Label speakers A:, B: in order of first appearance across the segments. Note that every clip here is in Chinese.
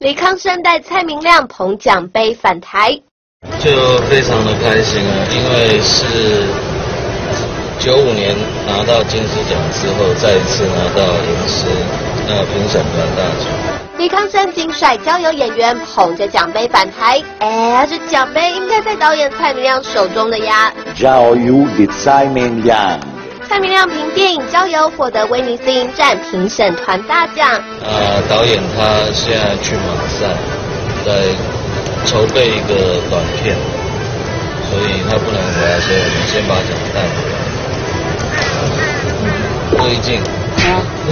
A: 李康生带蔡明亮捧奖杯返台，
B: 就非常的开心啊，因为是九五年拿到金狮奖之后，再一次拿到影视那评审团大奖。
A: 李康生金帅交友演员捧着奖杯返台，哎，这奖杯应该在导演蔡明亮手中的呀。
C: 交友的蔡明亮。
A: 蔡明亮凭电影《郊游》获得威尼斯影展评审团大奖。
B: 啊，导演他现在去马赛，在筹备一个短片，所以他不能回来，所以我们先把奖带回来。郭一静，嗯，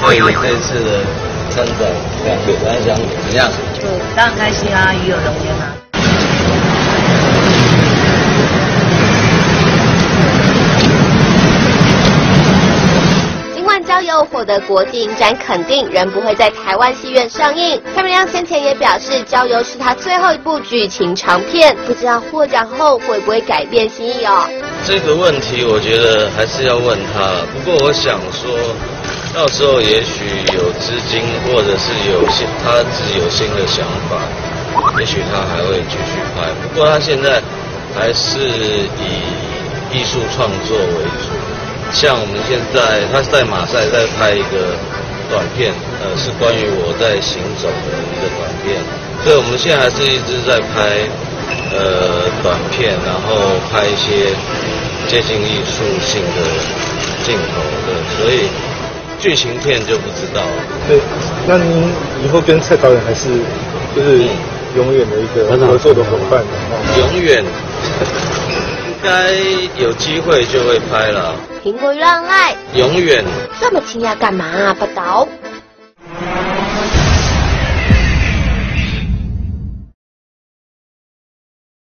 B: 对于这次的参展，感想怎么样？
D: 就当然开心啊，与有荣焉啊。
A: 郊游获得国际影展肯定，仍不会在台湾戏院上映。蔡明亮先前也表示，郊游是他最后一部剧情长片，不知道获奖后会不会改变心意哦。
B: 这个问题我觉得还是要问他。不过我想说，到时候也许有资金，或者是有新他自己有新的想法，也许他还会继续拍。不过他现在还是以艺术创作为主。像我们现在，他在马赛在拍一个短片，呃，是关于我在行走的一个短片，所以我们现在还是一直在拍，呃，短片，然后拍一些接近艺术性的镜头的，所以剧情片就不知道。
E: 对，那您以后跟蔡导演还是就是永远的一个合作的伙伴
B: 永远。应该有机会就会拍了。
A: 苹果让爱，
B: 永远。
A: 这么惊讶干嘛啊，不倒。